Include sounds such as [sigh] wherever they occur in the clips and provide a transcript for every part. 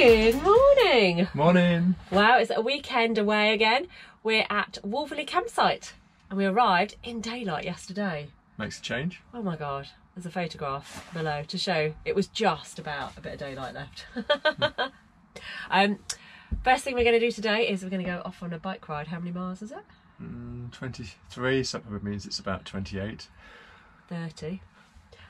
Good morning. Morning. Wow, it's a weekend away again. We're at Wolverley campsite and we arrived in daylight yesterday. Makes a change. Oh my god, there's a photograph below to show it was just about a bit of daylight left. [laughs] um, first thing we're going to do today is we're going to go off on a bike ride. How many miles is it? Mm, 23, so that probably means it's about 28. 30.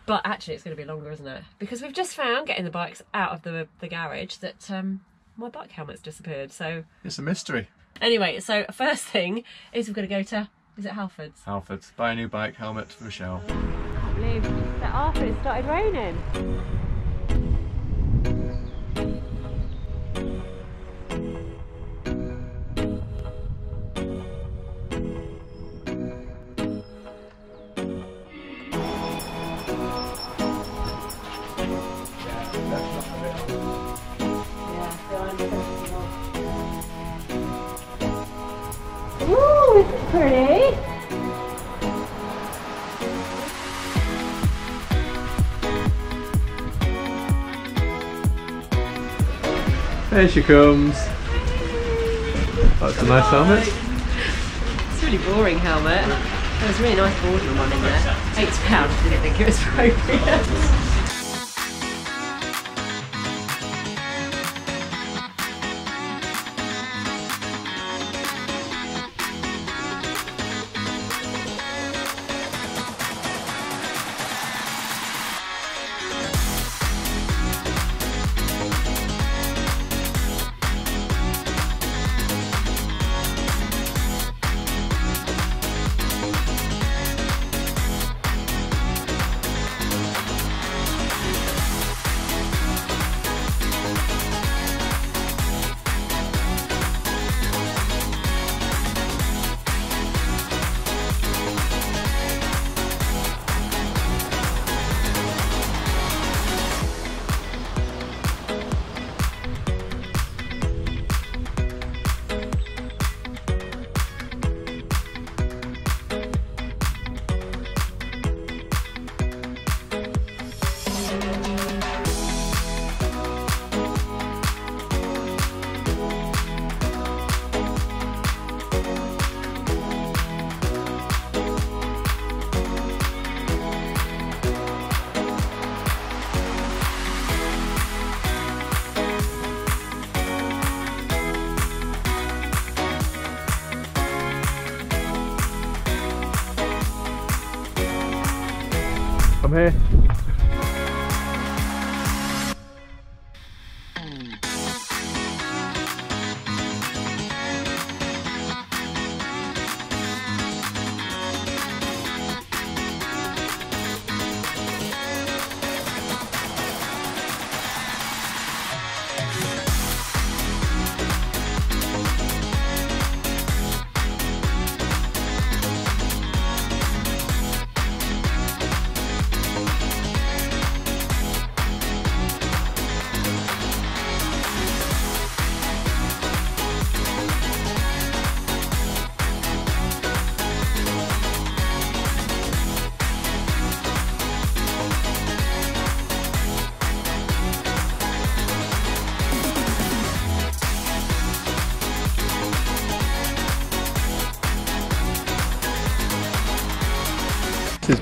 But actually, it's going to be longer, isn't it? Because we've just found, getting the bikes out of the, the garage, that um, my bike helmet's disappeared. So, It's a mystery. anyway, so first thing is we're going to go to, is it Halfords? Halfords. buy a new bike helmet for Michelle. I can't believe that after it started raining. There she comes. That's a nice helmet. It's a really boring helmet. There was a really nice Boardman one in there. Eight pounds, didn't think it was appropriate. [laughs] I'm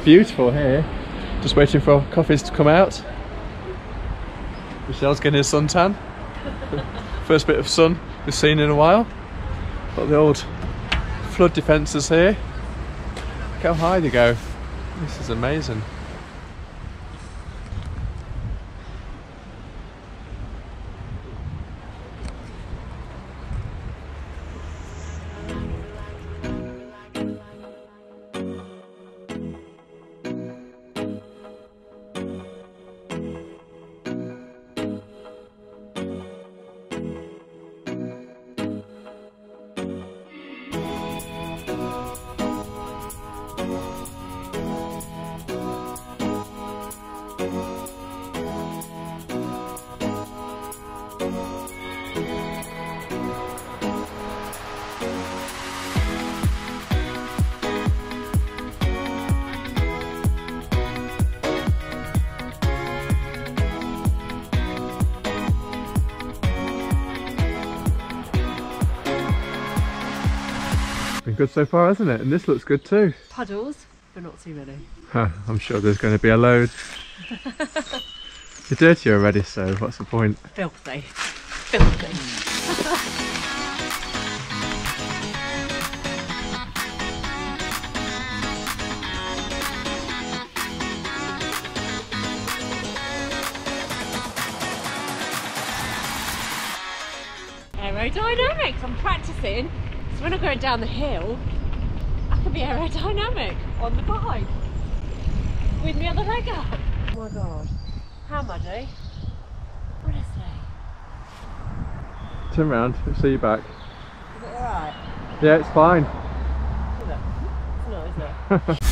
beautiful here. Just waiting for coffees to come out. Michelle's getting a suntan. [laughs] First bit of sun we've seen in a while. Got the old flood defences here. Look how high they go. This is amazing. Good so far, hasn't it? And this looks good too. Puddles, but not too many. Huh, I'm sure there's going to be a load. [laughs] You're dirty already, so what's the point? Filthy. Filthy. Aerodynamics, I'm practicing. So when I'm going down the hill, I can be aerodynamic on the bike. With my other leg up. Oh my god. How muddy? Honestly. Turn round, see you back. Is it alright? Yeah, it's fine. Is it? It's not, is it? [laughs]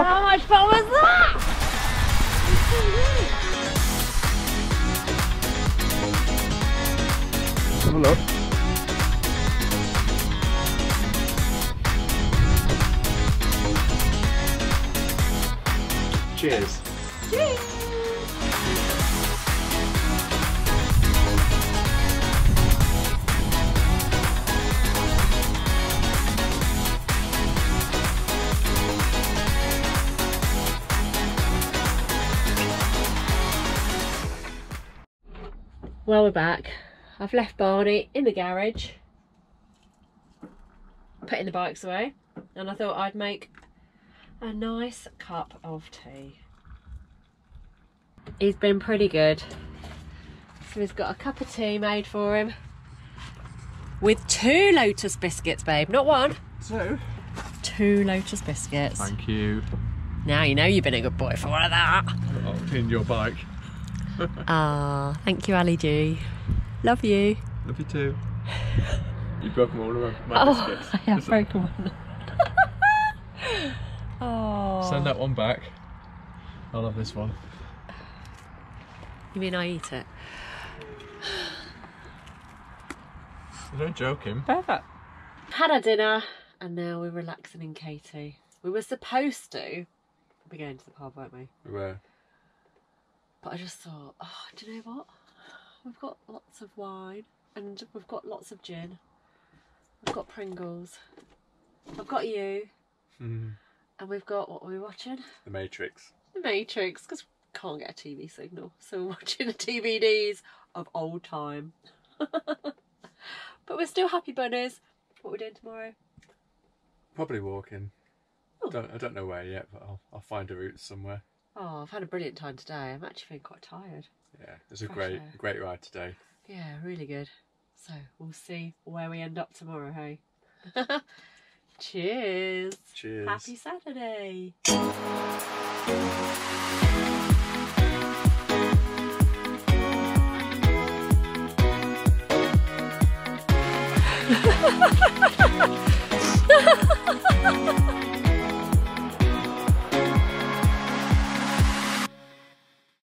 How much fun was that? Look. Cheers. Well, we're back. I've left Barney in the garage, putting the bikes away, and I thought I'd make a nice cup of tea. He's been pretty good. So he's got a cup of tea made for him with two Lotus biscuits, babe. Not one, So, two Lotus biscuits. thank you. Now you know you've been a good boy for one of that. In your bike. [laughs] Ah, thank you, Ali G. Love you. Love you too. [laughs] You broke them all of my Oh, biscuits. [laughs] I have broken one. oh. Send that one back. I love this one. You mean I eat it? You're not joking. Perfect. Had our dinner and now we're relaxing in Katie. We were supposed to be going to the pub, weren't we? Where? But I just thought, oh, do you know what? We've got lots of wine and we've got lots of gin. We've got Pringles. I've got you. Mm, And we've got what are we watching? the Matrix. The Matrix, because we can't get a TV signal. So we're [laughs] watching the DVDs of old time. [laughs] but we're still happy bunnies. What are we doing tomorrow? Probably walking. Don't, I don't know where yet, but I'll, I'll find a route somewhere. Oh, I've had a brilliant time today. I'm actually feeling quite tired. Yeah, it was a great, great ride today. Yeah, really good. So we'll see where we end up tomorrow, hey? [laughs] Cheers. Cheers. Happy Saturday. [laughs]